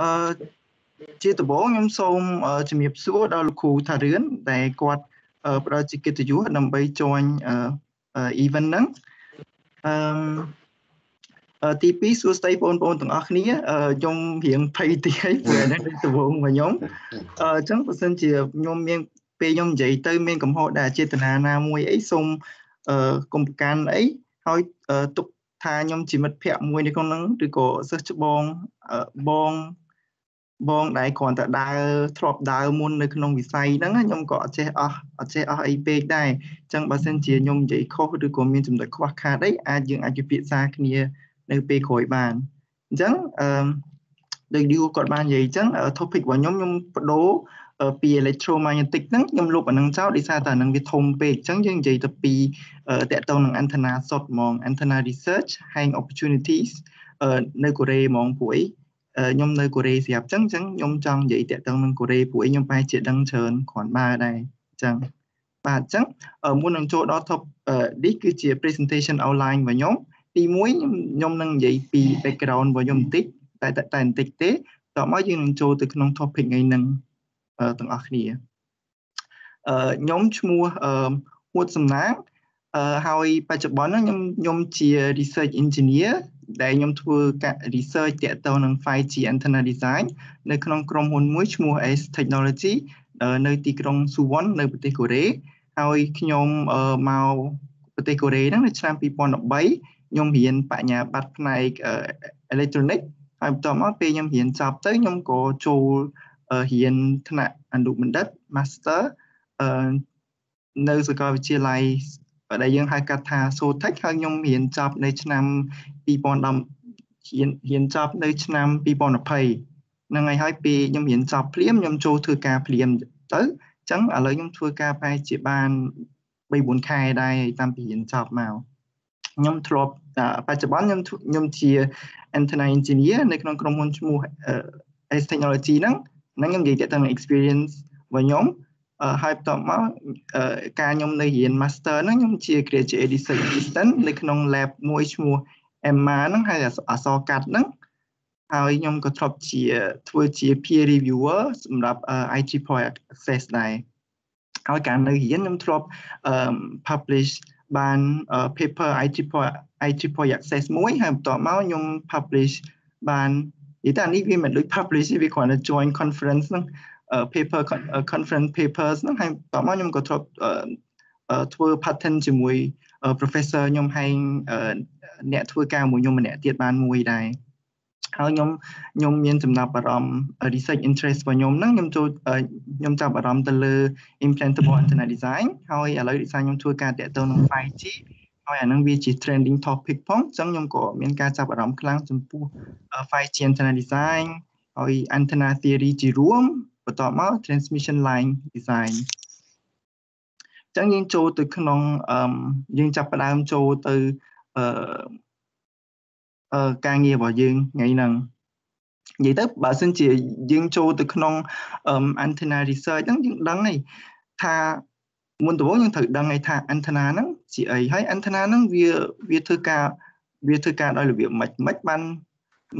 អឺជាដំបូងខ្ញុំសូមជំរាបសួរដល់លោកគ្រូថារឿនដែលគាត់ផ្ដល់ជាកិត្តិយសដើម្បី join event ហ្នឹងអឺទី2សួស្តីបងប្អូនទាំងអស់គ្នាខ្ញុំរៀងភ័យតិចហើយព្រោះអានេះដូចដំបូងរបស់ខ្ញុំអញ្ចឹងបើសិនជាខ្ញុំមានពេលខ្ញុំនិយាយទៅមានកំហុសដែលចេតនាណាមួយអីសូមអឺកុំប្រកាន់អីហើយទុកថាខ្ញុំជាមិត្តភ័ក្តិមួយនៅក្នុងហ្នឹងឬក៏សិស្សច្បងបង បងដែលគ្រាន់តែដើរធ្លាប់ដើរមុននៅក្នុងវិស័យហ្នឹងខ្ញុំក៏អត់ចេះអស់អត់ចេះអស់អីពេកដែរអញ្ចឹងបើសិនជាខ្ញុំនិយាយខុសឬក៏មានចំណុចខ្វះខាតអីអាចយើងអាចពិភាក្សាគ្នានៅពេលក្រោយបានអញ្ចឹងអឺដូចយូគាត់បាននិយាយអញ្ចឹង topic របស់ខ្ញុំខ្ញុំបដូរពី electromagnetic ហ្នឹងខ្ញុំលុបអានឹងចោលដោយសារតែអានឹងវាធំពេកអញ្ចឹងយើងនិយាយទៅពីតកតងនឹង antenna សុតហ្មង antenna research hang opportunities នៅកូរ៉េហ្មងព្រោះអី ខ្ញុំនៅកូរ៉េស្រាប់អញ្ចឹងអញ្ចឹងខ្ញុំចង់និយាយតកតងនឹងកូរ៉េព្រោះអីខ្ញុំប្រហែលជាដឹងច្រើនគ្រាន់បើដែរអញ្ចឹងបាទអញ្ចឹងមុននឹងចូលដល់ top នេះគឺជា presentation outline របស់ខ្ញុំទី1ខ្ញុំខ្ញុំនឹងនិយាយពី background របស់ខ្ញុំបន្តិចតែតែបន្តិចទេតោះមកយើងនឹងចូលទៅក្នុង topic ថ្ងៃហ្នឹងទាំងអស់គ្នាអឺខ្ញុំឈ្មោះអឺហួតសំណាងអឺ ហើយបច្ចុប្បន្នខ្ញុំខ្ញុំជា research engineer ដែលខ្ញុំធ្វើការ research ទាក់ទងនឹង 5G antenna design នៅក្នុងក្រុមហ៊ុនមួយឈ្មោះ S Technology នៅទីក្រុង Suwon នៅប្រទេសកូរ៉េហើយខ្ញុំមកប្រទេសកូរ៉េហ្នឹងនៅឆ្នាំ2013ខ្ញុំរៀនបញ្ញាបត្រផ្នែក electronic ហើយបន្ទាប់មកពេលខ្ញុំរៀនចប់ទៅខ្ញុំក៏ចូលរៀនថ្នាក់អនុបណ្ឌិត Master នៅសាកលវិទ្យាល័យ ដែលយើងហៅកាត់ថា Sotech ហើយខ្ញុំរៀនចប់នៅឆ្នាំ2010រៀនរៀនចប់នៅឆ្នាំ2020ហ្នឹងហើយហើយពេលខ្ញុំរៀនចប់ភ្លាមខ្ញុំចូលធ្វើការភ្លាមទៅអញ្ចឹងឥឡូវខ្ញុំធ្វើការប្រហែលជាបាន3 4ខែដែរតាមពីរៀនចប់មកខ្ញុំធ្លាប់បច្ចុប្បន្នខ្ញុំខ្ញុំជា antenna engineer នៅក្នុងក្រុមហ៊ុនឈ្មោះ S Technology ហ្នឹងហ្នឹងខ្ញុំនិយាយទៅនឹង experience របស់ខ្ញុំ ហើយបន្ទាប់មកការខ្ញុំនៅរៀន master ហ្នឹងខ្ញុំជា graduate research assistant នៅក្នុង lab មួយឈ្មោះ Emma ហ្នឹងហើយអសរកាត់ហ្នឹងហើយខ្ញុំក៏ធ្លាប់ជាធ្វើជា peer reviewer សម្រាប់ IT project access ដែរហើយការនៅរៀនខ្ញុំធ្លាប់ publish បាន paper IT project IT project access មួយហើយបន្ទាប់មកខ្ញុំ publish បាននិយាយតែនេះវាមិនដូច publish វាគ្រាន់តែ join conference ហ្នឹង paper conference papers ហ្នឹងហើយតមកខ្ញុំក៏ធ្លាប់ធ្វើ pattern ជាមួយ professor ខ្ញុំហើយអ្នកធ្វើការមួយខ្ញុំម្នាក់ទៀតបានមួយដែរហើយខ្ញុំខ្ញុំមានចំណាប់អារម្មណ៍ research interest របស់ខ្ញុំហ្នឹងខ្ញុំចូលខ្ញុំចាប់អារម្មណ៍ទៅលើ implantable antenna design ហើយឥឡូវ design ខ្ញុំធ្វើការតាក់ទងនឹង 5G ហើយអានឹងវាជា trending topic ផងអញ្ចឹងខ្ញុំក៏មានការចាប់អារម្មណ៍ខ្លាំងចំពោះ 5G antenna design ហើយ antenna theory ជារួម បន្ទាប់មក transmission line design អញ្ចឹងយើងចូលទៅក្នុងយើងចាប់ផ្ដើមចូលទៅអឺការងាររបស់យើងថ្ងៃហ្នឹងនិយាយទៅបើសិនជាយើងចូលទៅក្នុង antenna research ហ្នឹងយើងដឹងហើយថាមុនដំបូងយើងត្រូវដឹងឲ្យថា antenna ហ្នឹងជាអីហើយ antenna ហ្នឹងវាវាធ្វើការវាធ្វើការដោយរបៀបម៉េចម៉េចបាន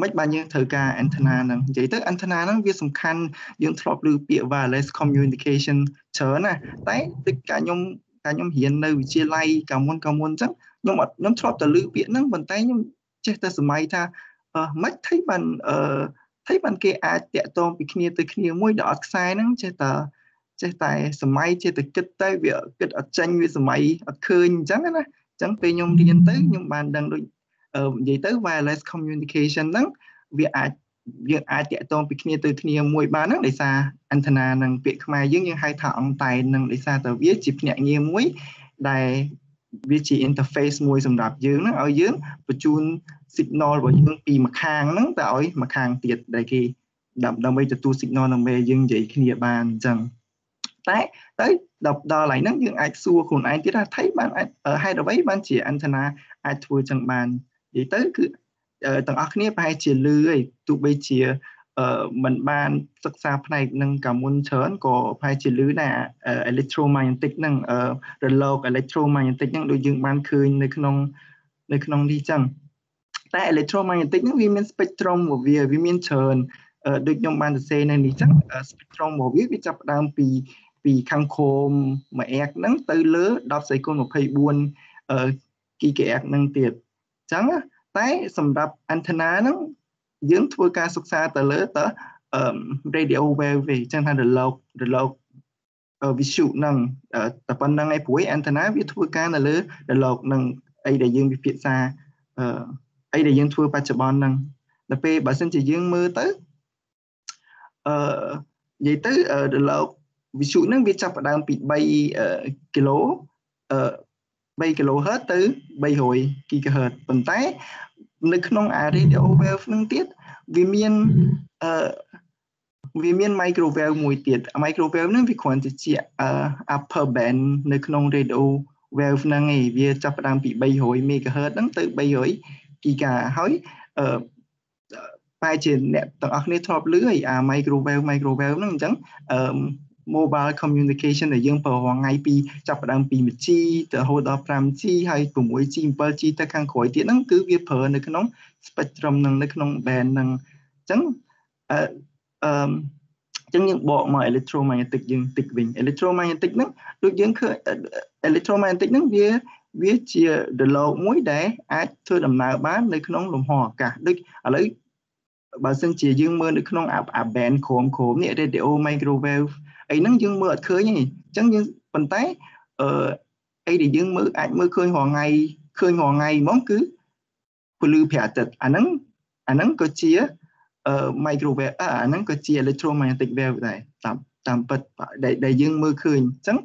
មិនបានយើងត្រូវការ antenna ហ្នឹងនិយាយទៅ antenna ហ្នឹងវាសំខាន់យើងធ្លាប់ឮពាក្យ wireless communication ច្រើនណាតែដូចការខ្ញុំការខ្ញុំរៀននៅវិទ្យាល័យកាលមុនកាលមុនអញ្ចឹងខ្ញុំអត់ខ្ញុំធ្លាប់តែឮពាក្យហ្នឹងប៉ុន្តែខ្ញុំចេះតែសម័យថាអឺមិនថៃបានអឺថៃបានគេអាចតាក់ទងពីគ្នាទៅគ្នាមួយដែលអត់ខ្សែហ្នឹងចេះតែចេះតែសម័យចេះតែគិតទៅវាគិតអត់ចាញ់វាសម័យអត់ឃើញអញ្ចឹងណាអញ្ចឹងពេលខ្ញុំរៀនទៅខ្ញុំបានដឹងដូច និយាយទៅ wireless communication ហ្នឹងវាអាចយើងអាចតាក់ទងពីគ្នាទៅគ្នាមួយបានហ្នឹងដោយសារ antenna នឹងពាក្យខ្មែរយើងយើងហៅថាអង្តែននឹងដោយសារតែវាជាភ្នាក់ងារមួយដែលវាជា interface មួយសម្រាប់យើងហ្នឹងឲ្យយើងបញ្ជូន signal របស់យើងពីម្ខាងហ្នឹងទៅឲ្យម្ខាងទៀតដែលគេដើម្បីទទួល signal ដើម្បីយើងនិយាយគ្នាបានអញ្ចឹងតែទៅដល់ដល់ឡៃហ្នឹងយើងអាចសួរខ្លួនឯងទៀតថាថៃបានហេតុអ្វីបានជា antenna អាចធ្វើចឹងបាន និយាយទៅគឺទាំងអស់គ្នាប្រហែលជាលឺឯងទោះបីជាអឺมันបានសិក្សាផ្នែកនឹងកាមុនច្រើនក៏ប្រហែលជាលឺដែរ electromagnetic ហ្នឹងរលក electromagnetic ហ្នឹងដូចយើងបានឃើញនៅក្នុងនៅក្នុងនេះចឹងតែ electromagnetic ហ្នឹងវាមាន spectrum របស់វាវាមានច្រើនដូចខ្ញុំបានសរសេរនៅនេះចឹង spectrum របស់វាវាចាប់ផ្ដើមពីពីខាងខមមួយអែកហ្នឹងទៅលើ10សេគុណ24 GHz ហ្នឹងទៀតអញ្ចឹងតែសម្រាប់ antenna ហ្នឹងយើងធ្វើការសិក្សាទៅលើត radio wave វិញអញ្ចឹងថារលករលកវិទ្យុហ្នឹងតែប៉ុណ្្នឹងឯងព្រួយ antenna វាធ្វើការនៅលើរលកហ្នឹងអីដែលយើងពិភាក្សាអីដែលយើងធ្វើបច្ចុប្បន្នហ្នឹងដល់ពេលបើសិនជាយើងមើលទៅអឺនិយាយទៅរលកវិទ្យុហ្នឹងវាចាប់ផ្ដើមពី3គីឡូអឺ 3 kHz ទៅ300 GHz ប៉ុន្តែ នៅក្នុងអា radio wave ហ្នឹងទៀតវាមានអឺវាមាន microwave មួយទៀត microwave ហ្នឹងវាគ្រាន់តែជា upper band នៅក្នុង radio wave ហ្នឹងឯងវាចាប់ផ្ដើមពី300 MHz ហ្នឹងទៅ300 GHz ហើយអឺបែរជាអ្នកទាំងអស់គ្នាធ្លាប់ឮហើយអា microwave microwave ហ្នឹងអញ្ចឹងអឺ mobile communication ដែលយើងប្រើរាល់ថ្ងៃពីចាប់ផ្ដើមពី 1G ទៅរហូតដល់ 5G ហើយ 6G 7G ទៅខាងក្រោយទៀតហ្នឹងគឺវាប្រើនៅក្នុង spectrum ហ្នឹងនៅក្នុង band ហ្នឹងអញ្ចឹងអឺអឺចឹងយើងបកមក electromagnetic យើងតិចវិញ electromagnetic ហ្នឹងដូចយើងឃើញ electromagnetic ហ្នឹងវាវាជាដលកមួយដែលអាចធ្វើដំណើរបាននៅក្នុងលំហអាកាសដូចឥឡូវបើសិនជាយើងមើលនៅក្នុងអា band ក្រោមក្រោមនេះ radio microwave អីហ្នឹងយើងមើលអត់ឃើញទេអញ្ចឹងយើងប៉ុន្តែអឺអីដែលយើងមើលអាចមើលឃើញរាល់ថ្ងៃឃើញរាល់ថ្ងៃហ្មងគឺពលឺព្រះអាទិត្យអាហ្នឹងអាហ្នឹងក៏ជាអឺ microwave អាហ្នឹងក៏ជា electromagnetic wave ដែរតាមតាមពិតដែលយើងមើលឃើញអញ្ចឹង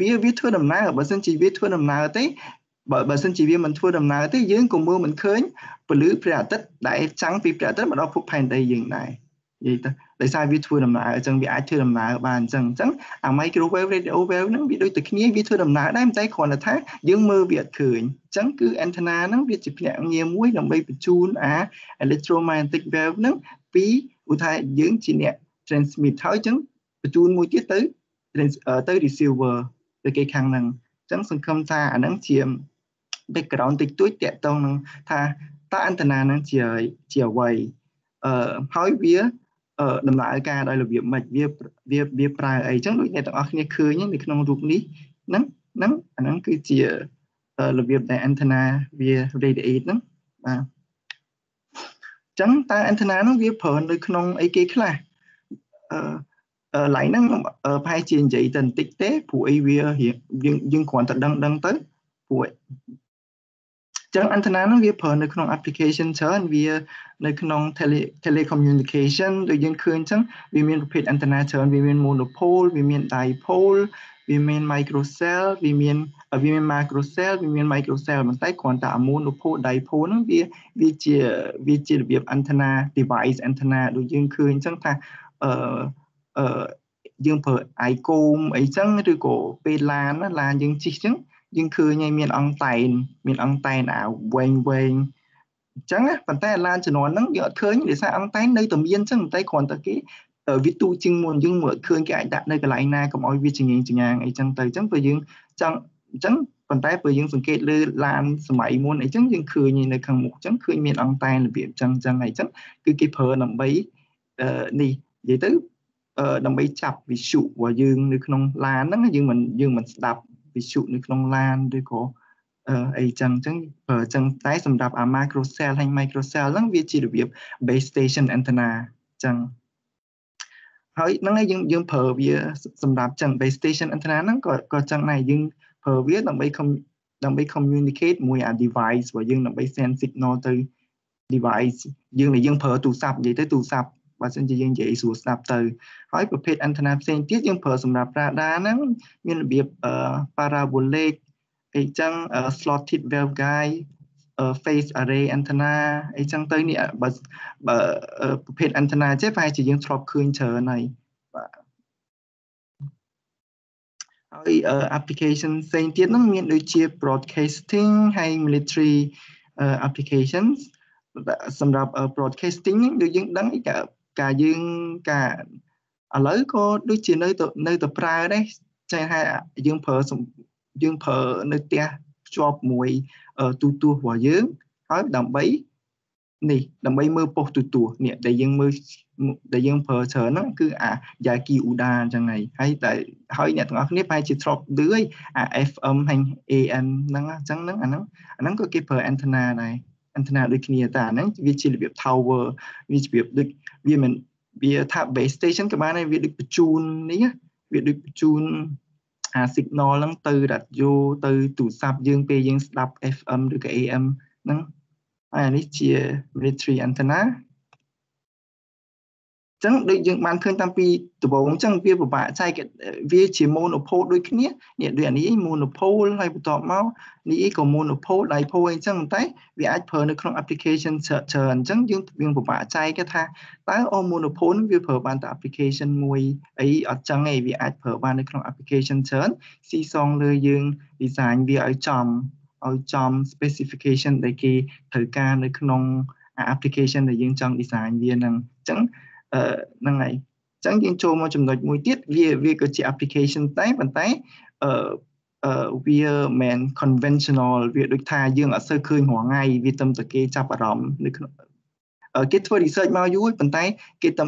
វាវាធ្វើដំណើរបើសិនជាវាធ្វើដំណើរទេបើបើសិនជាវាមិនធ្វើដំណើរទេយើងក៏មើលមិនឃើញពលឺព្រះអាទិត្យដែលចាំងពីព្រះអាទិត្យមកដល់ភពផែនដីយើងដែរនិយាយទៅ ដោយសារវាធ្វើដំណើរអញ្ចឹងវាអាចធ្វើដំណើរបានអញ្ចឹងអញ្ចឹងអា microwave radio wave ហ្នឹងវាដូចតែគ្នាវាធ្វើដំណើរដែរតែគ្រាន់តែថាយើងមើលវាអត់ឃើញអញ្ចឹងគឺ antenna ហ្នឹងវាជាភ្នាក់ងារមួយដើម្បីបញ្ជូនអា electromagnetic wave ហ្នឹងពីឧទាហរណ៍យើងជាអ្នក transmit ហើយអញ្ចឹងបញ្ជូនមួយទៀតទៅទៅ receiver ទៅគេខាងហ្នឹងអញ្ចឹងសង្ឃឹមថាអាហ្នឹងជា background តិចតួចតាក់ទងនឹងថាតើ antenna ហ្នឹងជាជាអ្វីអឺហើយវា ដំណើរការដោយរបៀបម៉េចវាវាវាប្រើអីចឹងដូចអ្នកទាំងអស់គ្នាឃើញនៅក្នុងរូបនេះហ្នឹងហ្នឹងអាហ្នឹងគឺជារបៀបដែល antenna វា radiate ហ្នឹងបាទចឹងតើ antenna ហ្នឹងវាប្រើនៅក្នុងអីគេខ្លះអឺឡៃហ្នឹងប្រហែលជានិយាយទៅបន្តិចទេព្រោះអីវាយើងយើងគ្រាន់តែដឹងដឹងទៅព្រោះ ចឹង antenna ហ្នឹងវាប្រើនៅក្នុង application ច្រើនវានៅក្នុង tele telecommunication ដូចយើងឃើញចឹងវាមានប្រភេទ antenna ច្រើនវាមាន monopole វាមាន dipole វាមាន microcell វាមានវាមាន macrocell វាមាន microcell ប៉ុន្តែគ្រាន់តែ monopole dipole ហ្នឹងវាវាជាវាជារបៀប antenna device antenna ដូចយើងឃើញចឹងថាអឺអឺយើងប្រើ icom អីចឹងឬក៏ពេលឡានឡានយើងជិះចឹង យើងឃើញហើយមានអង្តែនមានអង្តែនអាវែងវែងអញ្ចឹងណាប៉ុន្តែឡានជំនាន់ហ្នឹងយើងអត់ឃើញដោយសារអង្តែននៅតែមានអញ្ចឹងតែគ្រាន់តែគេវាទូជាងមុនយើងមើលឃើញគេអាចដាក់នៅកន្លែងណាកុំឲ្យវាចងៀងចងាងអីចឹងទៅអញ្ចឹងព្រោះយើងចង់អញ្ចឹងប៉ុន្តែព្រោះយើងសង្កេតលើឡានសម័យមុនអីចឹងយើងឃើញនៅខាងមុខអញ្ចឹងឃើញមានអង្តែនរបៀបអញ្ចឹងអញ្ចឹងអីចឹងគឺគេប្រើដើម្បីនេះនិយាយទៅដើម្បីចាប់វិសុរបស់យើងនៅក្នុងឡានហ្នឹងយើងមិនយើងមិនស្ដាប់ វិទ្យុនៅក្នុងឡានឬក៏អីចឹងចឹងបើចឹងតែសម្រាប់អា macro cell ហើយ micro cell ហ្នឹងវាជារបៀប base station antenna ចឹងហើយហ្នឹងហើយយើងយើងប្រើវាសម្រាប់ចឹង base station antenna ហ្នឹងក៏ក៏ចឹងដែរយើងប្រើវាដើម្បីដើម្បី communicate មួយអា device របស់យើងដើម្បី send signal ទៅ device យើងដែលយើងប្រើទូរស័ព្ទនិយាយទៅទូរស័ព្ទ បើសិនជាយើងនិយាយស្រួលស្ដាប់ទៅហើយប្រភេទ antenna ផ្សេងទៀតយើងប្រើសម្រាប់ radar ហ្នឹងមានរបៀប parabolic អីចឹង slotted waveguide phase array antenna អីចឹងទៅនេះបើបើប្រភេទ antenna ចេះប្រហែលជាយើងធ្លាប់ឃើញច្រើនហើយបាទហើយ application ផ្សេងទៀតហ្នឹងមានដូចជា broadcasting ហើយ military applications សម្រាប់ broadcasting ហ្នឹងដូចយើងដឹង ការយើងការឥឡូវក៏ដូចជានៅទៅនៅទៅប្រើដែរចេះថាយើងប្រើយើងប្រើនៅផ្ទះភ្ជាប់មួយទូទស្សន៍របស់យើងហើយដើម្បីនេះដើម្បីមើលប៉ុស្តិ៍ទូទួលនេះដែលយើងមើលដែលយើងប្រើច្រើនហ្នឹងគឺអា Yaki Uda អញ្ចឹងហើយហើយតែហើយអ្នកទាំងអស់គ្នាប្រហែលជាធ្លាប់ឮហើយអា FM ហើយ AM ហ្នឹងអញ្ចឹងហ្នឹងអាហ្នឹងអាហ្នឹងក៏គេប្រើ antenna ដែរ antenna ដូចគ្នាតែអាហ្នឹងវាជារបៀប tower វាជារបៀបដូច វាមិនវាថា base station ក៏បានដែរវាដូចបញ្ជូននេះវាដូចបញ្ជូនអា signal ហ្នឹងទៅ radio ទៅទូរស័ព្ទយើងពេលយើងស្ដាប់ FM ឬក៏ AM ហ្នឹងហើយអានេះជា military antenna ចឹងដូចយើងបានឃើញតាំងពីដំបូងចឹងវាពិបាកចែកវាជា monopole ដូចគ្នានេះដូចអានេះ monopole ហើយបន្ទាប់មកនេះក៏ monopole dipole អីចឹងតែវាអាចប្រើនៅក្នុង application ច្រើនអញ្ចឹងយើងយើងពិបាកចែកគេថាតើអូ monopole វាប្រើបានតែ application មួយអីអត់ចឹងទេវាអាចប្រើបាននៅក្នុង application ច្រើនស៊ីសងលើយើង design វាឲ្យចំឲ្យចំ specification ដែលគេត្រូវការនៅក្នុង application ដែលយើងចង់ design វានឹងអញ្ចឹង ហ្នឹងហើយអញ្ចឹងយើងចូលមកចំណុចមួយទៀតវាវាក៏ជា application តែប៉ុន្តែអឺអឺវាមិន conventional វាដូចថាយើងអត់សូវឃើញរាល់ថ្ងៃវាតែតែគេចាប់អារម្មណ៍នៅក្នុងគេធ្វើ research មកយូរប៉ុន្តែគេតែ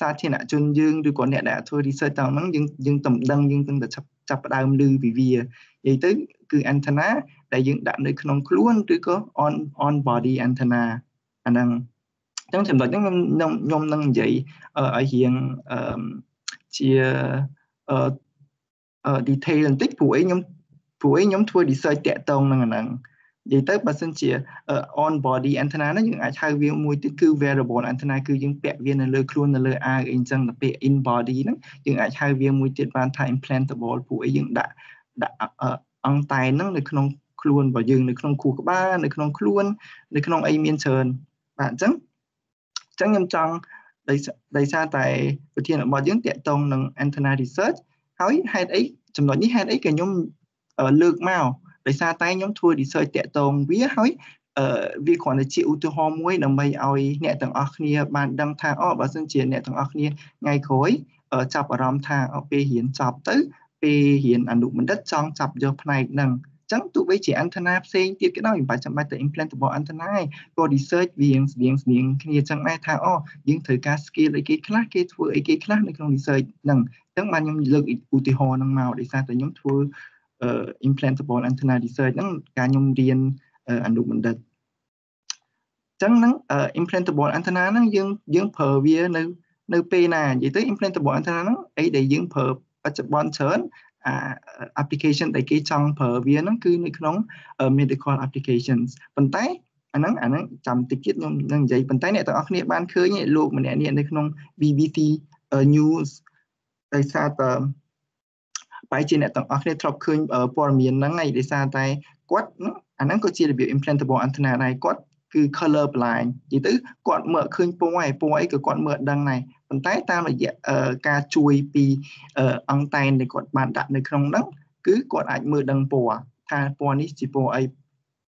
សាធារណជនយើងឬក៏អ្នកដែលធ្វើ research តាមហ្នឹងយើងយើងតែដឹងយើងតែចាប់ចាប់ផ្ដើមឮពីវានិយាយទៅគឺ antenna ដែលយើងដាក់នៅក្នុងខ្លួនឬក៏ on on body antenna អាហ្នឹង ចឹងចំណុចហ្នឹងខ្ញុំខ្ញុំខ្ញុំនឹងនិយាយឲ្យរៀងអឺជាអឺ detail បន្តិចព្រោះអីខ្ញុំព្រោះអីខ្ញុំធ្វើ research តាក់ទងនឹងអាហ្នឹងនិយាយទៅបើសិនជា on body antenna ហ្នឹងយើងអាចហៅវាមួយទៀតគឺ wearable antenna គឺយើងពាក់វានៅលើខ្លួននៅលើអាវអីចឹងទៅពេល in body ហ្នឹងយើងអាចហៅវាមួយទៀតបានថា implantable ព្រោះអីយើងដាក់ដាក់អង្តែនហ្នឹងនៅក្នុងខ្លួនរបស់យើងនៅក្នុងខួរក្បាលនៅក្នុងខ្លួននៅក្នុងអីមានច្រើនបាទអញ្ចឹងអញ្ចឹងខ្ញុំចង់ដោយសារតែប្រធានបទយើងតាក់ទងនឹង antenna research ហើយហេតុអីចំណុចនេះហេតុអីក៏ខ្ញុំលើកមកដោយសារតែខ្ញុំធ្វើ research តាក់ទងវាហើយអឺវាគ្រាន់តែជាឧទាហរណ៍មួយដើម្បីឲ្យអ្នកទាំងអស់គ្នាបានដឹងថាអូបើសិនជាអ្នកទាំងអស់គ្នាថ្ងៃក្រោយចាប់អារម្មណ៍ថាពេលរៀនចប់ទៅពេលរៀនអនុបណ្ឌិតចង់ចាប់យកផ្នែកហ្នឹង ចឹងទោះបីជា antenna ផ្សេងទៀតក៏ដោយមិនបាច់ចាំបាច់ទៅ implantable antenna ឯងក៏ research វាងស្តៀងស្តៀងគ្នាចឹងដែរថាអូយើងត្រូវការ skill អីគេខ្លះគេធ្វើអីគេខ្លះនៅក្នុង research ហ្នឹងចឹងបានខ្ញុំលើកឧទាហរណ៍ហ្នឹងមកដោយសារតែខ្ញុំធ្វើ implantable antenna research ហ្នឹងការខ្ញុំរៀនអនុបណ្ឌិតចឹងហ្នឹង implantable antenna ហ្នឹងយើងយើងប្រើវានៅនៅពេលណានិយាយទៅ implantable antenna ហ្នឹងអីដែលយើងប្រើបច្ចុប្បន្នច្រើនអា application ដែលគេចង់ប្រើវាហ្នឹងគឺនៅក្នុង medical applications ប៉ុន្តែអាហ្នឹងអាហ្នឹងចាំតិចទៀតខ្ញុំនឹងនិយាយប៉ុន្តែអ្នកទាំងអស់គ្នាបានឃើញលោកម្នាក់នេះនៅក្នុង BBC News ដោយសារតែបែរជាអ្នកទាំងអស់គ្នាធ្លាប់ឃើញព័ត៌មានហ្នឹងហើយដោយសារតែគាត់អាហ្នឹងក៏ជារបៀប implantable antenna ដែរគាត់គឺ color blind និយាយទៅគាត់មើលឃើញពណ៌ហើយពណ៌អីក៏គាត់មើលដឹងដែរ ប៉ុន្តែតាមរយៈការជួយពីអង្គតែនដែលគាត់បានដាក់នៅក្នុងហ្នឹងគឺគាត់អាចមើលដឹងពណ៌ថាពណ៌នេះជាពណ៌អី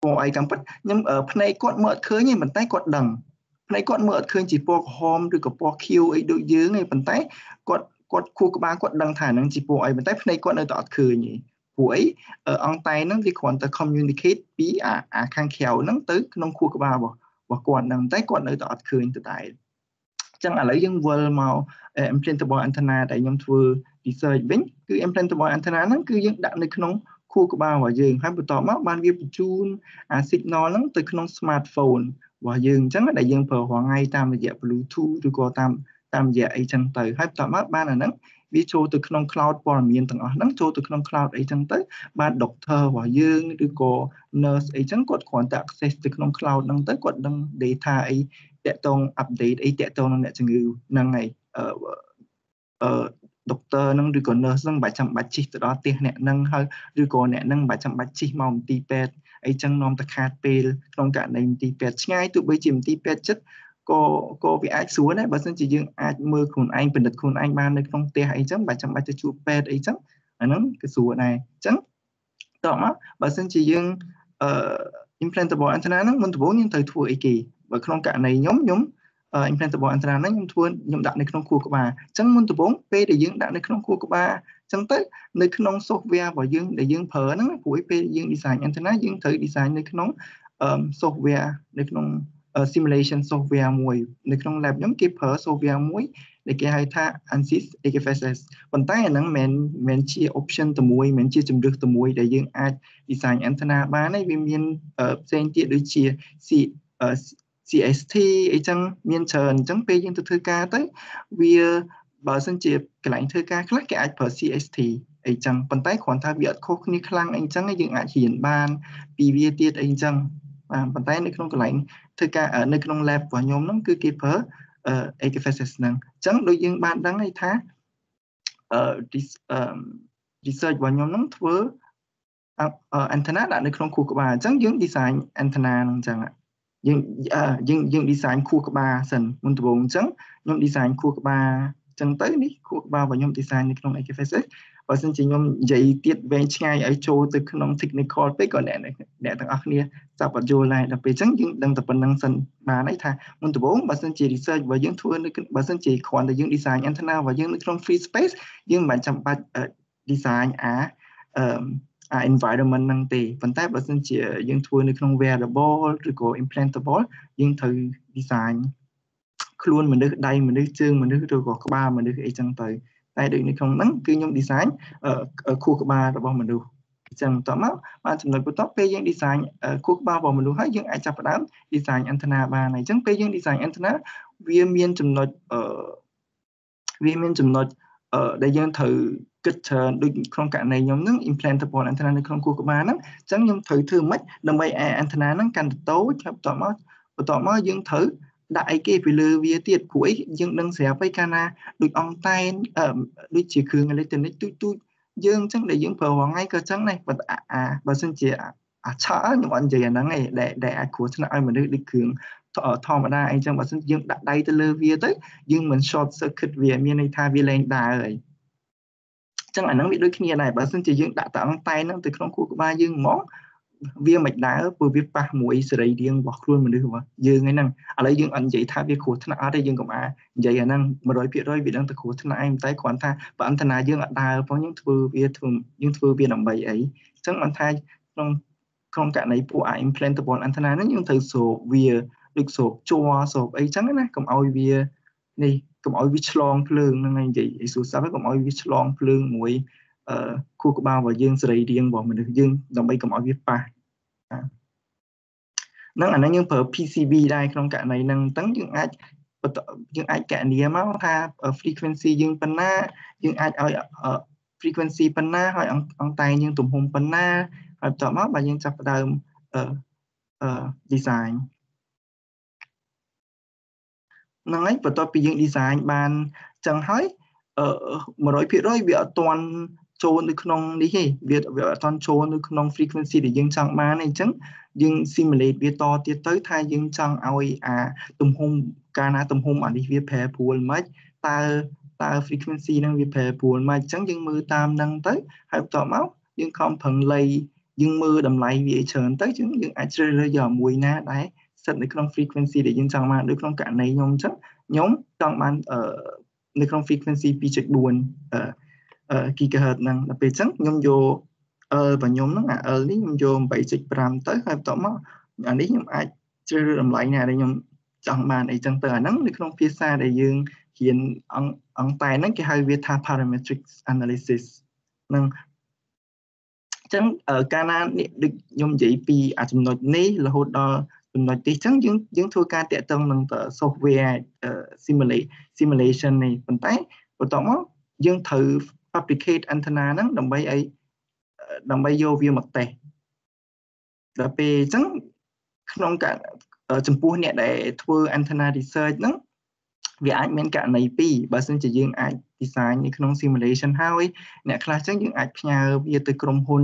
ពណ៌អីកំពិតខ្ញុំភ្នែកគាត់មើលអត់ឃើញទេប៉ុន្តែគាត់ដឹងភ្នែកគាត់មើលអត់ឃើញជាពណ៌ក្រហមឬក៏ពណ៌ខៀវអីដូចយើងទេប៉ុន្តែគាត់គាត់ខួរក្បាលគាត់ដឹងថាហ្នឹងជាពណ៌អីប៉ុន្តែភ្នែកគាត់នៅតែអត់ឃើញទេព្រោះអីអង្គតែហ្នឹងវាគ្រាន់តែ communicate ពីអាខាងក្រៅហ្នឹងទៅក្នុងខួរក្បាលរបស់របស់គាត់ហ្នឹងតែគាត់នៅតែអត់ឃើញទៅដែរ ចឹងឥឡូវយើងវិលមក implantable antenna ដែលខ្ញុំធ្វើ research វិញគឺ implantable antenna ហ្នឹងគឺយើងដាក់នៅក្នុងខួរក្បាលរបស់យើងហើយបន្ទាប់មកបានវាបញ្ជូនអា signal ហ្នឹងទៅក្នុង smartphone របស់យើងអញ្ចឹងដែលយើងប្រើរាល់ថ្ងៃតាមរយៈ Bluetooth ឬក៏តាមតាមរយៈអីចឹងទៅហើយបន្ទាប់មកបានអាហ្នឹងវាចូលទៅក្នុង cloud ព័ត៌មានទាំងអស់ហ្នឹងចូលទៅក្នុង cloud អីចឹងទៅបាន doctor របស់យើងឬក៏ nurse អីចឹងគាត់គ្រាន់តែ access ទៅក្នុង cloud ហ្នឹងទៅគាត់ដឹង data អី តាក់ទង update អីតាក់ទងនឹងអ្នកជំងឺហ្នឹងហើយអឺអឺ doctor ហ្នឹងឬក៏ nurse ហ្នឹងមិនចាំបាច់ជិះទៅដល់ផ្ទះអ្នកហ្នឹងហើយឬក៏អ្នកហ្នឹងមិនចាំបាច់ជិះមកមន្ទីរពេទ្យអីចឹងនាំទៅខាតពេលក្នុងករណីមន្ទីរពេទ្យឆ្ងាយទោះបីជាមន្ទីរពេទ្យចិត្តក៏ក៏វាអាចស្រួលដែរបើមិនជាយើងអាចមើលខ្លួនឯងពិនិត្យខ្លួនឯងបាននៅក្នុងផ្ទះអីចឹងបើចាំបាច់ទៅជួបពេទ្យអីចឹងអាហ្នឹងគឺស្រួលដែរអញ្ចឹងតោះមកបើមិនជាយើងអឺ implantable antenna ហ្នឹងមុនដំបូងយើងត្រូវធ្វើអីគេ បើក្នុងករណីខ្ញុំខ្ញុំ implantable antenna ហ្នឹងខ្ញុំធ្វើខ្ញុំដាក់នៅក្នុងខួរក្បាលអញ្ចឹងមុនដំបូងពេលដែលយើងដាក់នៅក្នុងខួរក្បាលអញ្ចឹងទៅនៅក្នុង software របស់យើងដែលយើងប្រើហ្នឹងព្រោះពេលយើង design antenna យើងត្រូវ design នៅក្នុង software នៅក្នុង simulation software មួយនៅក្នុង lab ខ្ញុំគេប្រើ software មួយដែលគេហៅថា ANSYS AKFSS ប៉ុន្តែអាហ្នឹងមិនមិនជា option តែមួយមិនជាជំរើសតែមួយដែលយើងអាច design antenna បានទេវាមានផ្សេងទៀតដូចជា C CST អីចឹងមានច្រើនអញ្ចឹងពេលយើងទៅធ្វើការទៅវាបើសិនជាកន្លែងធ្វើការខ្លះគេអាចប្រើ CST អីចឹងប៉ុន្តែគ្រាន់តែវាអត់ខុសគ្នាខ្លាំងអីចឹងយើងអាចរៀនបានពីវាទៀតអីចឹងបាទប៉ុន្តែនៅក្នុងកន្លែងធ្វើការនៅក្នុង lab របស់ខ្ញុំហ្នឹងគឺគេប្រើ AKFSS ហ្នឹងអញ្ចឹងដូចយើងបានដឹងហើយថាអឺ research របស់ខ្ញុំហ្នឹងធ្វើ antenna ដាក់នៅក្នុងខួរក្បាលអញ្ចឹងយើង design antenna ហ្នឹងអញ្ចឹង យើងយើងយើង design ខួរក្បាលសិនមុនដំបូងអញ្ចឹងខ្ញុំ design ខួរក្បាលអញ្ចឹងទៅនេះខួរក្បាលរបស់ខ្ញុំ design នៅក្នុង AKFSS បើសិនជាខ្ញុំនិយាយទៀតវែងឆ្ងាយឲ្យចូលទៅក្នុង technical ពេកក៏អ្នកអ្នកទាំងអស់គ្នាចាប់អត់យល់ដែរដល់ពេលអញ្ចឹងយើងដឹងតែប៉ុណ្្នឹងសិនបានហើយថាមុនដំបូងបើសិនជា research របស់យើងធ្វើនៅបើសិនជាគ្រាន់តែយើង design antenna របស់យើងនៅក្នុង free space យើងមិនចាំបាច់ design អាអឺអា environment ហ្នឹងទេប៉ុន្តែបើសិនជាយើងធ្វើនៅក្នុង wearable ឬក៏ implantable យើងត្រូវ design ខ្លួនមនុស្សដៃមនុស្សជើងមនុស្សឬក៏ក្បាលមនុស្សអីចឹងទៅតែដូចនៅក្នុងហ្នឹងគឺខ្ញុំ design ខួរក្បាលរបស់មនុស្សអញ្ចឹងតមកបានចំណុចបន្ទាប់ពេលយើង design ខួរក្បាលរបស់មនុស្សហើយយើងអាចចាប់ផ្ដើម design antenna បានហើយអញ្ចឹងពេលយើង design antenna វាមានចំណុចអឺវាមានចំណុចអឺដែលយើងត្រូវ គិតច្រើនដូចក្នុងករណីខ្ញុំហ្នឹង implantable antenna នៅក្នុងខួរក្បាលហ្នឹងអញ្ចឹងខ្ញុំត្រូវធ្វើម៉េចដើម្បីឲ្យ antenna ហ្នឹងកាន់តែតូចបន្ទាប់មកបន្ទាប់មកយើងត្រូវដាក់អីគេពីលើវាទៀតព្រោះអីយើងដឹងស្រាប់ហើយកាលណាដូចអង្តែនដូចជាគ្រឿងអេឡិចត្រូនិកទូចទូចយើងអញ្ចឹងដែលយើងប្រើរាល់ថ្ងៃក៏អញ្ចឹងដែរបើអាបើសិនជាអាចឆក់ខ្ញុំអត់និយាយអាហ្នឹងឯងដែលដែលអាចគ្រោះថ្នាក់ឲ្យមនុស្សដូចគ្រឿងធម្មតាអីចឹងបើសិនយើងដាក់ដៃទៅលើវាទៅយើងមិន short circuit វាមានន័យថាវាលែងដើរហើយ ចឹងអាហ្នឹងវាដូចគ្នាដែរបើសិនជាយើងដាក់តអង្តែនហ្នឹងទៅក្នុងខួរក្បាលយើងហ្មងវាមិនដើរព្រោះវាប៉ះមួយសេរីរាង្គរបស់ខ្លួនមនុស្សរបស់យើងហ្នឹងឥឡូវយើងអត់និយាយថាវាគ្រោះថ្នាក់អត់ទេយើងកុំអានិយាយអាហ្នឹង100%វាដឹងតែគ្រោះថ្នាក់ឯងតែគ្រាន់ថាបើអន្តនាយើងអត់ដើរផងយើងធ្វើវាធ្វើយើងធ្វើវាដើម្បីអីអញ្ចឹងបានថាក្នុងក្នុងករណីពួក implantable antenna ហ្នឹងយើងត្រូវស្រូបវាដូចស្រូបជ័រស្រូបអីចឹងណាកុំឲ្យវា នេះកុំឲ្យវាឆ្លងភ្លើងហ្នឹងឯងនិយាយអីសួរសាប់កុំឲ្យវាឆ្លងភ្លើងមួយអឺខួរក្បាលរបស់យើងសេរីរាង្គរបស់មនុស្សយើងដើម្បីកុំឲ្យវាប៉ះហ្នឹងអាហ្នឹងយើងប្រើ PCB ដែរក្នុងករណីហ្នឹងអញ្ចឹងយើងអាចយើងអាចកណនាមកថា frequency យើងប៉ុណ្ណាយើងអាចឲ្យ frequency ប៉ុណ្ណាហើយអង្តែងយើងទំហំប៉ុណ្ណាហើយបន្ទាប់មកបើយើងចាប់ផ្ដើមអឺ design ហ្នឹងហើយបន្ទាប់ពីយើង design បានចឹងហើយ100%វាអត់ទាន់ចូលនៅក្នុងនេះទេវាវាអត់ទាន់ចូលនៅក្នុង frequency ដែលយើងចង់បានទេអញ្ចឹងយើង simulate វាតទៀតទៅថាយើងចង់ឲ្យអាទំហំកាលណាទំហំអានេះវាប្រែប្រួលមិនតើតើ frequency នឹងវាប្រែប្រួលមិនអញ្ចឹងយើងមើលតាមនឹងទៅហើយបន្ទាប់មកយើងខំប្រឹងលៃយើងមើលតម្លៃវាច្រើនទៅយើងយើងអាចជ្រើសរើសយកមួយណាដែល ស្ថិតនៅក្នុង frequency ដែលយើងចង់បានដូចក្នុងករណីខ្ញុំអញ្ចឹងខ្ញុំចង់បានអឺនៅក្នុង frequency 2.4អឺ GHz ហ្នឹងដល់ពេលអញ្ចឹងខ្ញុំយក L របស់ខ្ញុំហ្នឹងអា L នេះខ្ញុំយក8.5ទៅហើយបន្ទាប់មកអានេះខ្ញុំអាចជ្រើសរើសតម្លៃណាដែលខ្ញុំចង់បានអីចឹងទៅអាហ្នឹងនៅក្នុងភាសាដែលយើងរៀនអង្គតែហ្នឹងគេហៅវាថា parametric analysis នឹងអញ្ចឹងកាលណាដូចខ្ញុំនិយាយពីអាចំណុចនេះរហូតដល់ ចំណុចនេះអញ្ចឹងយើងយើងធ្វើការតាក់ទងនឹង software simulate simulation នេះប៉ុន្តែបន្ទាប់មកយើងត្រូវ fabricate antenna ហ្នឹងដើម្បីឲ្យដើម្បីយកវាមកតេស្តដល់ពេលអញ្ចឹងក្នុងការចំពោះអ្នកដែលធ្វើ antenna research ហ្នឹង វាអាចមានករណីពីរបើសិនជាយើងអាច design នៅក្នុង simulation ហើយអ្នកខ្លះចឹងយើងអាចផ្ញើវាទៅក្រុមហ៊ុន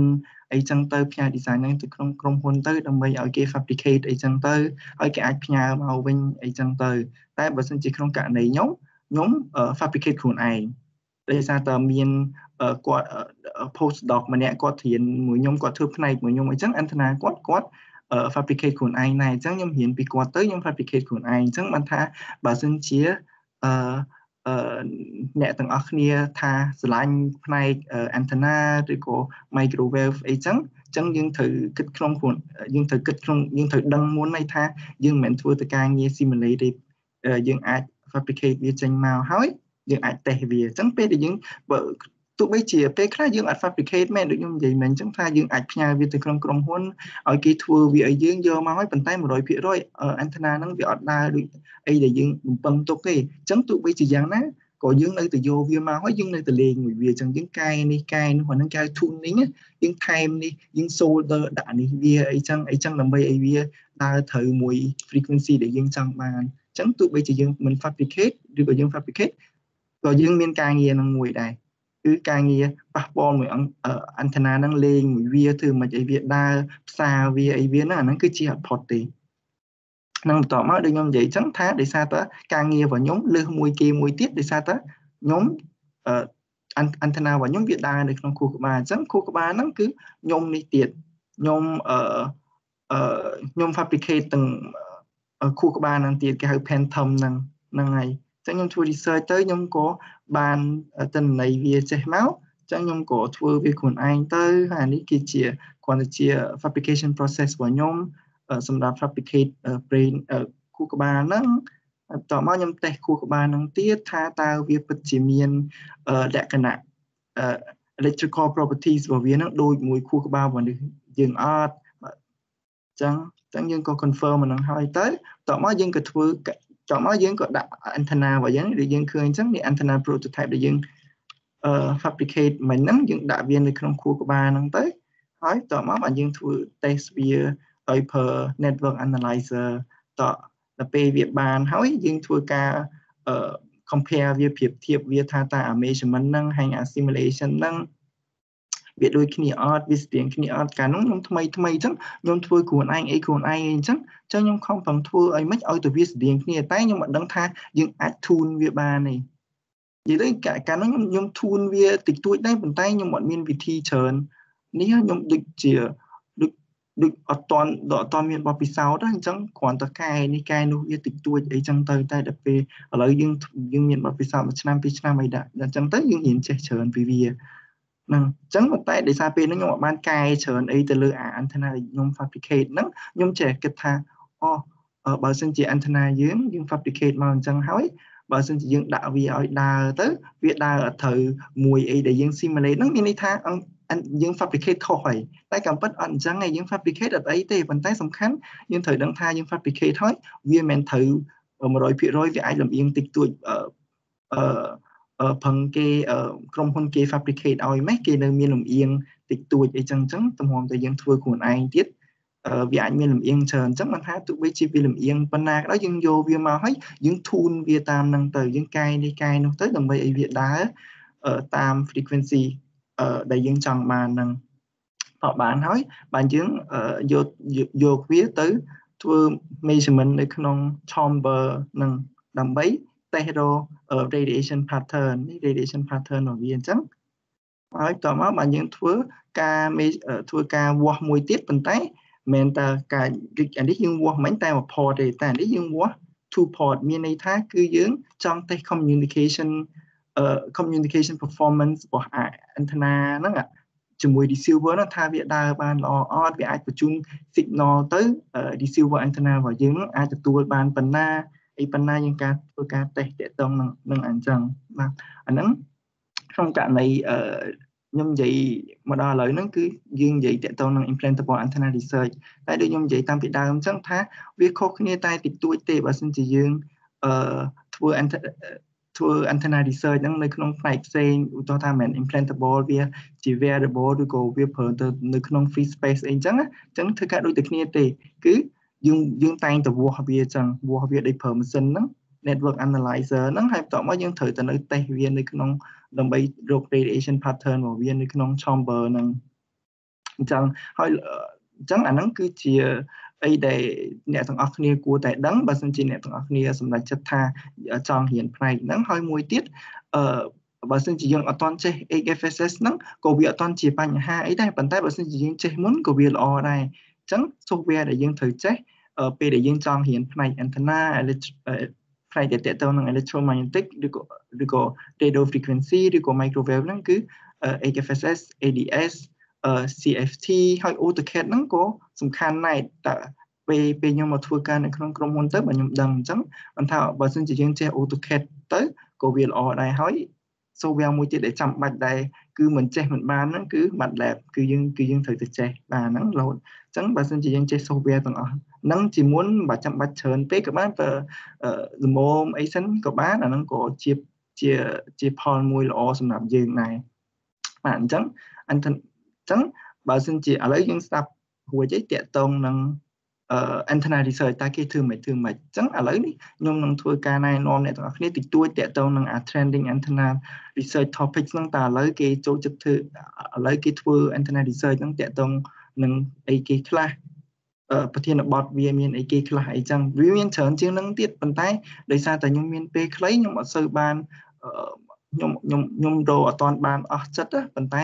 អីចឹងទៅផ្ញើ design ហ្នឹងទៅក្នុងក្រុមហ៊ុនទៅដើម្បីឲ្យគេ fabricate អីចឹងទៅឲ្យគេអាចផ្ញើមកវិញអីចឹងទៅ តែបើសិនជាក្នុងករណីខ្ញុំខ្ញុំ fabricate ខ្លួនឯងដោយសារតើមានគាត់ post doc ម្នាក់គាត់រៀនមួយខ្ញុំគាត់ធ្វើផ្នែកមួយខ្ញុំអញ្ចឹង antenna គាត់គាត់ fabricate ខ្លួនឯងដែរអញ្ចឹងខ្ញុំរៀនពីគាត់ទៅខ្ញុំ fabricate ខ្លួនឯងអញ្ចឹងបានថាបើសិនជាអឺអឺអ្នកទាំងអស់គ្នាថាស្រឡាញ់ផ្នែក antenna ឬក៏ microwave អីចឹងចឹងយើងត្រូវគិតក្នុងខ្លួនយើងត្រូវគិតក្នុងយើងត្រូវដឹងមុនន័យថាយើងមិនមែនធ្វើទៅការងារ simulate ទេយើងអាច fabricate វាចេញមកហើយយើងអាចតេស្តវាអញ្ចឹងពេលដែលយើងបើ ទោះបីជាពេលខ្លះយើងអាច fabricate មែនដូចខ្ញុំនិយាយមែនអញ្ចឹងថាយើងអាចផ្ញើវាទៅក្នុងក្រុមហ៊ុនឲ្យគេធ្វើវាឲ្យយើងយកមកហើយប៉ុន្តែ100% antenna ហ្នឹងវាអត់ដើរដូចអីដែលយើងបំពឹងទុកទេអញ្ចឹងទោះបីជាយ៉ាងណាក៏យើងនៅតែយកវាមកហើយយើងនៅតែលេងមួយវាអញ្ចឹងយើងកែនេះកែនោះអាហ្នឹងគេហៅ tuning យើងថែមនេះយើង solder ដាក់នេះវាអីចឹងអីចឹងដើម្បីឲ្យវាដើរត្រូវមួយ frequency ដែលយើងចង់បានអញ្ចឹងទោះបីជាយើងមិន fabricate ឬក៏យើង fabricate ក៏យើងមានការងារនឹងមួយដែរ គឺការងារប៉ះពាល់មួយអន្តណាហ្នឹងលេងមួយវាធ្វើមិនអីវាដើរផ្សារវាអីវាហ្នឹងអាហ្នឹងគឺជាអត់ផុតទេនឹងបន្តមកដូចខ្ញុំនិយាយអញ្ចឹងថាដោយសារតើការងាររបស់ខ្ញុំលើសមួយគេមួយទៀតដោយសារតើខ្ញុំអឺអន្តនារបស់ខ្ញុំវាដើរនៅក្នុងខួរក្បាលអញ្ចឹងខួរក្បាលហ្នឹងគឺខ្ញុំនេះទៀតខ្ញុំអឺអឺខ្ញុំ fabricate ទាំងខួរក្បាលហ្នឹងទៀតគេហៅ phantom ហ្នឹងហ្នឹងហើយអញ្ចឹងខ្ញុំធ្វើ research ទៅខ្ញុំក៏បានទិន្នន័យវាចេះមកអញ្ចឹងខ្ញុំក៏ធ្វើវាខ្លួនឯងទៅហើយអានេះគឺជាគ្រាន់តែជា fabrication process របស់ខ្ញុំសម្រាប់ fabricate brain ខួរក្បាលហ្នឹងបន្ទាប់មកខ្ញុំតេស្តខួរក្បាលហ្នឹងទៀតថាតើវាពិតជាមានលក្ខណៈ electrical properties របស់វាហ្នឹងដូចមួយខួរក្បាលរបស់យើងអត់អញ្ចឹងអញ្ចឹងយើងក៏ confirm អាហ្នឹងហើយទៅបន្ទាប់មកយើងក៏ធ្វើ ចុះមកយើងក៏ដាក់ antenna របស់យើងដែលយើងឃើញអញ្ចឹងនេះ antenna prototype ដែលយើងអឺ fabricate មិញហ្នឹងយើងដាក់វានៅក្នុងខួរក្បាលហ្នឹងទៅហើយតមកបានយើងធ្វើ test វាដោយប្រើ network analyzer តដល់ពេលវាបានហើយយើងធ្វើការអឺ compare វាប្រៀបធៀបវាថាតើ measurement ហ្នឹងហើយ simulation ហ្នឹង វាដូចគ្នាអត់វាស្ទៀងគ្នាអត់កាលនោះខ្ញុំថ្មីថ្មីអញ្ចឹងខ្ញុំធ្វើខ្លួនឯងអីខ្លួនឯងអញ្ចឹងអញ្ចឹងខ្ញុំខំប្រឹងធ្វើឲ្យមិនឲ្យទៅវាស្ទៀងគ្នាតែខ្ញុំមិនដឹងថាយើងអាច tune វាបានទេនិយាយទៅកាលនោះខ្ញុំខ្ញុំ tune វាតិចតួចដែរប៉ុន្តែខ្ញុំអត់មានវិធីច្រើននេះខ្ញុំដូចជាដូចដូចអត់តន់អត់តន់មានបបពិសោធន៍អញ្ចឹងគ្រាន់តែកែនេះកែនោះវាតិចតួចអីចឹងទៅតែដល់ពេលឥឡូវយើងយើងមានបបពិសោធន៍មួយឆ្នាំពីរឆ្នាំអីដាក់អញ្ចឹងទៅយើងរៀនចេះច្រើនពីវា ហ្នឹងអញ្ចឹងតែដោយសារពេលហ្នឹងខ្ញុំអត់បានកែច្រើនអីទៅលើអា antenna ដែលខ្ញុំ fabricate ហ្នឹងខ្ញុំចេះគិតថាអូបើសិនជា antenna យើងយើង fabricate មកអញ្ចឹងហើយបើសិនជាយើងដាក់វាឲ្យដើរទៅវាដើរត្រូវមួយអីដែលយើង simulate ហ្នឹងមានន័យថាយើង fabricate ខុសហើយតែកំពិតអត់អញ្ចឹងឯងយើង fabricate អត់អីទេប៉ុន្តែសំខាន់យើងត្រូវដឹងថាយើង fabricate ហើយវាមិនត្រូវ100%វាអាចលំអៀងតិចតួចអឺ ផឹងគេក្រុមហ៊ុនគេ fabricate ឲ្យម៉េះគេនៅមានលំអៀងតិចតួចអីចឹងចឹងទំហំតែយើងធ្វើខ្លួនឯងទៀតវាអាចមានលំអៀងច្រើនអញ្ចឹងមិនថាទោះបីជាវាលំអៀងប៉ុណ្ណាក៏ដោយយើងយកវាមកហើយយើងធូនវាតាមនឹងទៅយើងកែនេះកែនោះទៅដើម្បីឲ្យវាដើរតាម frequency ដែលយើងចង់បាននឹងអត់បានហើយបានយើងយកយកវាទៅធ្វើ measurement នៅក្នុង chamber នឹងដើម្បី តេស្តរក radiation pattern នេះ radiation pattern របស់វាអញ្ចឹងហើយតមកបានយើងធ្វើការធ្វើការវាស់មួយទៀតប៉ុន្តែមិនតែការអានេះយើងវាស់មិនតែមួយ port ទេតែនេះយើងវាស់ two port មានន័យថាគឺយើងចង់តេស្ត communication uh communication performance របស់ antenna ហ្នឹងជាមួយ receiver ហ្នឹងថាវាដើរបានល្អអត់វាអាចបញ្ជូន signal ទៅ receiver antenna របស់យើងហ្នឹងអាចទទួលបានប៉ុណ្ណា អីប៉ុណ្ណាយើងការធ្វើការតេស្តតតងនឹងនឹងអញ្ចឹងបាទអាហ្នឹងក្នុងករណីអឺខ្ញុំនិយាយមកដល់ឥឡូវហ្នឹងគឺយើងនិយាយតកតងនឹង implantable antenna research តែដូចខ្ញុំនិយាយតាំងពីដើមអញ្ចឹងថាវាខុសគ្នាតែតិចតួចទេបើមិនជាយើងអឺធ្វើធ្វើ antenna research ហ្នឹងនៅក្នុងផ្នែកផ្សេងឧទាហរណ៍ថាមិន implantable វាជា wearable ឬក៏វាប្រើទៅនៅក្នុង free space អីចឹងអញ្ចឹងធ្វើការដូចតែគ្នាទេគឺ យើងយើងតែងតែវាស់វាចឹងវាស់វាដោយប្រើម៉ាស៊ីនហ្នឹង network analyzer ហ្នឹងហើយបន្ទាប់មកយើងត្រូវទៅនៅ test វានៅក្នុងដើម្បីរក radiation pattern របស់វានៅក្នុង chamber ហ្នឹងអញ្ចឹងហើយអញ្ចឹងអាហ្នឹងគឺជាអីដែលអ្នកទាំងអស់គ្នាគួរតែដឹងបើសិនជាអ្នកទាំងអស់គ្នាសម្រេចចិត្តថាចង់រៀនផ្នែកហ្នឹងហើយមួយទៀតអឺបើសិនជាយើងអត់តន់ចេះ HFSS ហ្នឹងក៏វាអត់តន់ជាបញ្ហាអីដែរប៉ុន្តែបើសិនជាយើងចេះមុនក៏វាល្អដែរអញ្ចឹង software ដែលយើងត្រូវចេះ ពេលដែលយើងចង់រៀនផ្នែក antenna ផ្នែកដែលតកតងនឹង electromagnetic ឬក៏ឬក៏ radio frequency ឬក៏ microwave ហ្នឹងគឺ HFSS ADS CFT ហើយ AutoCAD ហ្នឹងក៏សំខាន់ដែរតើពេលពេលខ្ញុំមកធ្វើការនៅក្នុងក្រុមហ៊ុនទៅបើខ្ញុំដឹងអញ្ចឹងមិនថាបើសិនជាយើងចេះ AutoCAD ទៅក៏វាល្អដែរហើយ software មួយទៀតដែលចាំបាច់ដែរគឺមិនចេះមិនបានហ្នឹងគឺ MATLAB គឺយើងគឺយើងត្រូវទៅចេះបាទហ្នឹង load អញ្ចឹងបើសិនជាយើងចេះ software ទាំងអស់ហ្នឹងជាមុនបើចាំបាច់ច្រើនពេកក៏បានបើល្មមអីសិនក៏បានអាហ្នឹងក៏ជាជាជាផលមួយល្អសម្រាប់យើងដែរបាទអញ្ចឹងអញ្ចឹងបើសិនជាឥឡូវយើងស្ដាប់រួចឯងតាក់តងនឹង antenna research តើគេធ្វើមិនធ្វើមិនអញ្ចឹងឥឡូវនេះខ្ញុំនឹងធ្វើការណែនាំអ្នកទាំងអស់គ្នាតិចតួចតាក់ទងនឹង trending antenna research topic ហ្នឹងតើឥឡូវគេចូលចិត្តធ្វើឥឡូវគេធ្វើ antenna research ហ្នឹងតាក់ទងនឹងអីគេខ្លះប្រធានបទវាមានអីគេខ្លះអីចឹងវាមានច្រើនជាងនឹងទៀតប៉ុន្តែដោយសារតែខ្ញុំមានពេលខ្លីខ្ញុំអត់សូវបានខ្ញុំខ្ញុំខ្ញុំរកអត់ទាន់បានអស់ចិត្តប៉ុន្តែ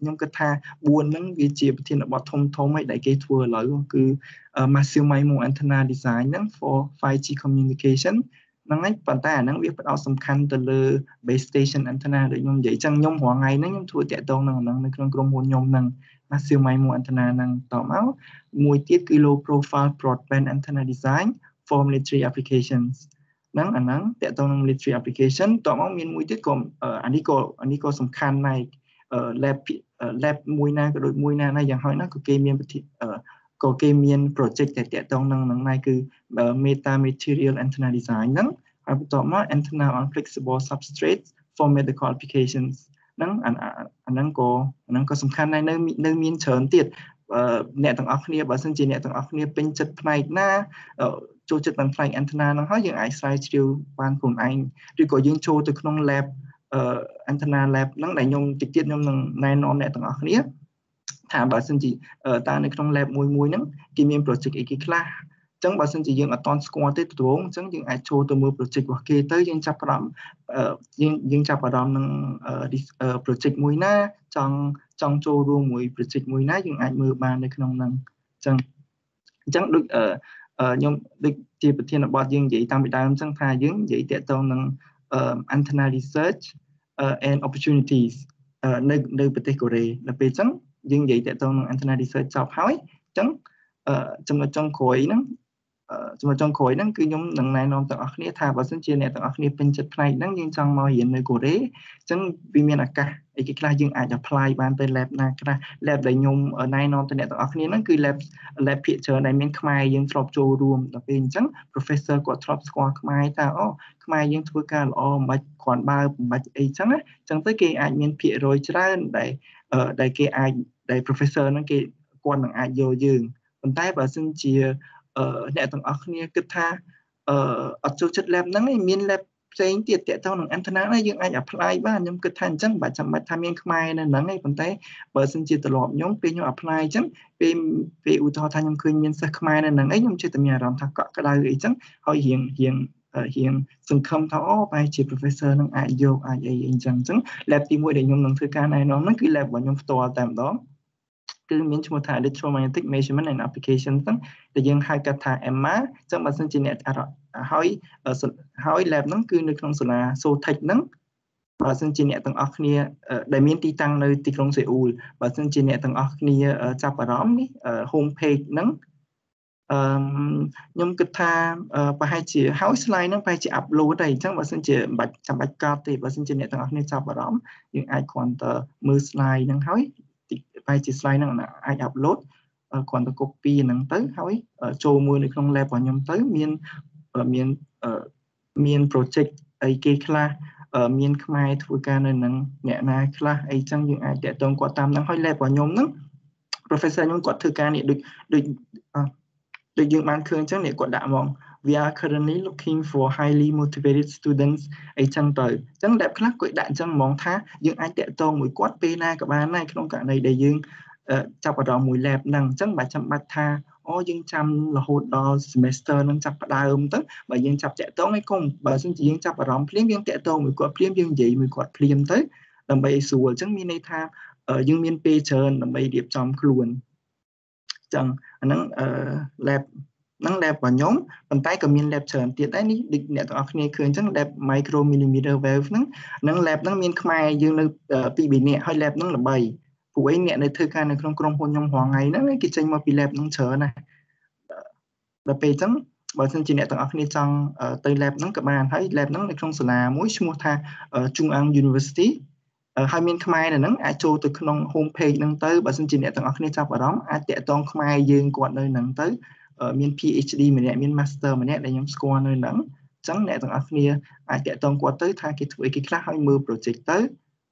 ខ្ញុំគិតថា4ហ្នឹងវាជាប្រធានបទធំធំឯដែលគេធ្វើឥឡូវគឺ massive MIMO antenna design ហ្នឹង for 5G communication ហ្នឹងហើយប៉ុន្តែអាហ្នឹងវាផ្ដោតសំខាន់ទៅលើ base station antenna ដូចខ្ញុំនិយាយចឹងខ្ញុំរាល់ថ្ងៃហ្នឹងខ្ញុំធ្វើតាក់ទងនឹងហ្នឹងនៅក្នុងក្រុមហ៊ុនខ្ញុំហ្នឹង massive MIMO antenna ហ្នឹងតមកមួយទៀតគឺ low profile broadband antenna design for military applications ហ្នឹងអាហ្នឹងតាក់ទងនឹង military application តមកមានមួយទៀតក៏អានេះក៏អានេះក៏សំខាន់ដែរ lab lab មួយណាក៏ដូចមួយណាណាយ៉ាងហោចណាស់ក៏គេមានក៏គេមាន project តែតាក់ទងនឹងនឹងដែរគឺ meta material antenna design ហ្នឹងហើយបន្ទាប់មក antenna on flexible substrates for medical applications ហ្នឹងអាហ្នឹងក៏អាហ្នឹងក៏សំខាន់ដែរនៅនៅមានច្រើនទៀតអ្នកទាំងអស់គ្នាបើសិនជាអ្នកទាំងអស់គ្នាពេញចិត្តផ្នែកណាចូលចិត្តនឹងផ្នែក antenna ហ្នឹងហើយយើងអាចស្រាវជ្រាវបានខ្លួនឯងឬក៏យើងចូលទៅក្នុង lab antenna lab ហ្នឹងដែលខ្ញុំតិចទៀតខ្ញុំនឹងណែនាំអ្នកទាំងអស់គ្នាថាបើសិនជាតើនៅក្នុង lab មួយមួយហ្នឹងគេមាន project អីគេខ្លះអញ្ចឹងបើសិនជាយើងអត់តន់ស្គាល់ទេទ្រងអញ្ចឹងយើងអាចចូលទៅមើល project របស់គេទៅយើងចាប់អារម្មណ៍យើងយើងចាប់អារម្មណ៍នឹង project មួយណាចង់ចង់ចូលរួមមួយ project មួយណាយើងអាចមើលបាននៅក្នុងហ្នឹងអញ្ចឹងអញ្ចឹងដូចខ្ញុំដូចជាប្រធានបទយើងនិយាយតាមពីដើមអញ្ចឹងថាយើងនិយាយតាក់ទងនឹង antenna research and opportunities នៅនៅប្រទេសកូរ៉េដល់ពេលអញ្ចឹងយើងនិយាយតាក់ទងនឹង antenna research ចប់ហើយអញ្ចឹងចំណុចចុងក្រោយហ្នឹង ចំណុចចុងក្រោយហ្នឹងគឺខ្ញុំនឹងណែនាំទាំងអស់គ្នាថាបើសិនជាអ្នកទាំងអស់គ្នាពេញចិត្តផ្នែកហ្នឹងយើងចង់មករៀននៅកូរ៉េអញ្ចឹងវាមានឱកាសអីគេខ្លះយើងអាច apply បានទៅ lab ណាខ្លះ lab ដែលខ្ញុំណែនាំទៅអ្នកទាំងអស់គ្នាហ្នឹងគឺ lab lab ភាគច្រើនដែលមានខ្មែរយើងធ្លាប់ចូលរួមដល់ពេលអញ្ចឹង professor គាត់ធ្លាប់ស្គាល់ខ្មែរថាអូខ្មែរយើងធ្វើការល្អមិនបាច់គ្រាន់បើមិនបាច់អីចឹងណាអញ្ចឹងទៅគេអាចមានភាគរយច្រើនដែលដែលគេអាចដែល professor ហ្នឹងគេគាត់នឹងអាចយកយើងប៉ុន្តែបើសិនជា អ្នកទាំងអស់គ្នាគិតថាអត់ចូលចិត្ត lab ហ្នឹងឯងមាន lab ផ្សេងទៀតតកតងនឹង antenna ណាយើងអាច apply បានខ្ញុំគិតថាអញ្ចឹងបើចាំបាច់ថាមានខ្មែរនៅហ្នឹងឯងប៉ុន្តែបើសិនជាត្រឡប់ខ្ញុំពេលខ្ញុំ apply អញ្ចឹងពេលពេលឧទាហរណ៍ថាខ្ញុំឃើញមានសិស្សខ្មែរនៅហ្នឹងឯងខ្ញុំចិត្តតែមានអារម្មណ៍ថាកក់ក្ដៅអីចឹងហើយរៀងរៀងរៀងសង្ឃឹមថាអូប្រហែលជា professor នឹងអាចយកអាចអីអីចឹងអញ្ចឹង lab ទី1ដែលខ្ញុំនឹងធ្វើការណែនាំហ្នឹងគឺ lab របស់ខ្ញុំផ្ទាល់តែម្ដង គឺមានឈ្មោះថា electromagnetic measurement and application ហ្នឹងដែលយើងហៅកាត់ថា EMMA អញ្ចឹងបើសិនជាអ្នកហើយហើយ lab ហ្នឹងគឺនៅក្នុងសាលា Sotech ហ្នឹងបើសិនជាអ្នកទាំងអស់គ្នាដែលមានទីតាំងនៅទីក្រុងសេអ៊ូលបើសិនជាអ្នកទាំងអស់គ្នាចាប់អារម្មណ៍នេះ home page ហ្នឹងអឺខ្ញុំគិតថាប្រហែលជាហើយ slide ហ្នឹងប្រហែលជា upload ដែរអញ្ចឹងបើសិនជាមិនបាច់ចាំបាច់កត់ទេបើសិនជាអ្នកទាំងអស់គ្នាចាប់អារម្មណ៍យើងអាចគ្រាន់តែមើល slide ហ្នឹងហើយប្រ ហែលជា slide ហ្នឹងអាច upload គ្រាន់តែ copy ហ្នឹងទៅហើយចូលមួយនៅក្នុង lab របស់ខ្ញុំទៅមានមានមាន project អីគេខ្លះមានខ្មែរធ្វើការនៅនឹងអ្នកណាខ្លះអីចឹងយើងអាចតាក់ទងគាត់តាមហ្នឹងហើយ lab របស់ខ្ញុំហ្នឹង professor ខ្ញុំគាត់ធ្វើការនេះដូចដូចដូចយើងបានឃើញចឹងនេះគាត់ដាក់ហ្មង we are currently looking for highly motivated students អីចឹងទៅអញ្ចឹង lab ខ្លះគាត់ដាក់អញ្ចឹងហ្មងថាយើងអាចតាក់ទងមួយគាត់ពេលណាក៏បានដែរក្នុងករណីដែលយើងចាប់អារម្មណ៍មួយ lab ហ្នឹងអញ្ចឹងបើចាំបាច់ថាអូយើងចាំរហូតដល់ semester នឹងចាប់ផ្ដើមទៅបើយើងចាប់តាក់ទងឯងគុំបើមិនជាយើងចាប់អារម្មណ៍ភ្លាមយើងតាក់ទងមួយគាត់ភ្លាមយើងនិយាយមួយគាត់ភ្លាមទៅដើម្បីស្រួលអញ្ចឹងមានន័យថាយើងមានពេលច្រើនដើម្បីរៀបចំខ្លួនអញ្ចឹងអាហ្នឹង lab ហ្នឹង lab របស់ខ្ញុំប៉ុន្តែក៏មាន lab ច្រើនទៀតដែរនេះដូចអ្នកទាំងអស់គ្នាឃើញអញ្ចឹង lab micro millimeter wave ហ្នឹងហ្នឹង lab ហ្នឹងមានខ្មែរយើងនៅ2 3នាក់ហើយ lab ហ្នឹងល្បីព្រោះឯអ្នកដែលធ្វើការនៅក្នុងក្រុមហ៊ុនខ្ញុំរាល់ថ្ងៃហ្នឹងគេចេញមកពី lab ហ្នឹងច្រើនណាស់ដល់ពេលអញ្ចឹងបើសិនជាអ្នកទាំងអស់គ្នាចង់ទៅ lab ហ្នឹងក៏បានហើយ lab ហ្នឹងនៅក្នុងសាលាមួយឈ្មោះថា Chung Ang University ហើយមានខ្មែរនៅហ្នឹងអាចចូលទៅក្នុង home page ហ្នឹងទៅបើសិនជាអ្នកទាំងអស់គ្នាចាប់អារម្មណ៍អាចតាក់ទងខ្មែរយើងគាត់នៅហ្នឹងទៅ មាន PhD ម្នាក់មាន Master ម្នាក់ដែលខ្ញុំស្គាល់នៅហ្នឹងអញ្ចឹងអ្នកទាំងអស់គ្នាអាចតាក់ទងគាត់ទៅថាគេធ្វើអីគេខ្លះហើយមើល project ទៅ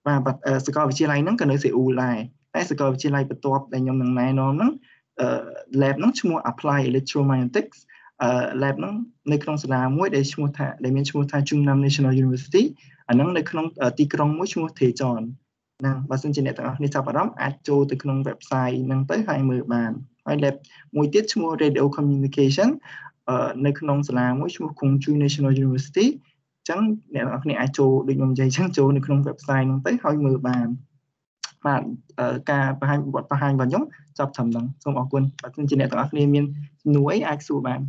បាទសាកលវិទ្យាល័យហ្នឹងក៏នៅសេអ៊ូលដែរតែសាកលវិទ្យាល័យបន្ទាប់ដែលខ្ញុំនឹងណែនាំហ្នឹង lab ហ្នឹងឈ្មោះ Apply Electromagnetics lab ហ្នឹងនៅក្នុងសាលាមួយដែលឈ្មោះថាដែលមានឈ្មោះថា Chungnam National University អាហ្នឹងនៅក្នុងទីក្រុងមួយឈ្មោះ Daejeon ណាបើសិនជាអ្នកទាំងអស់គ្នាចាប់អារម្មណ៍អាចចូលទៅក្នុង website ហ្នឹងទៅហើយមើលបានហើយ lab មួយទៀតឈ្មោះ Radio Communication នៅក្នុងសាលាមួយឈ្មោះ Gwangju National University អញ្ចឹងអ្នកទាំងអស់គ្នាអាចចូលដូចខ្ញុំនិយាយអញ្ចឹងចូលនៅក្នុង website ហ្នឹងទៅហើយមើលបានបាទការបង្ហាញបទបង្ហាញរបស់ខ្ញុំចប់ត្រឹមហ្នឹងសូមអរគុណបើសិនជាអ្នកទាំងអស់គ្នាមានជំនួយអាចសួរបាន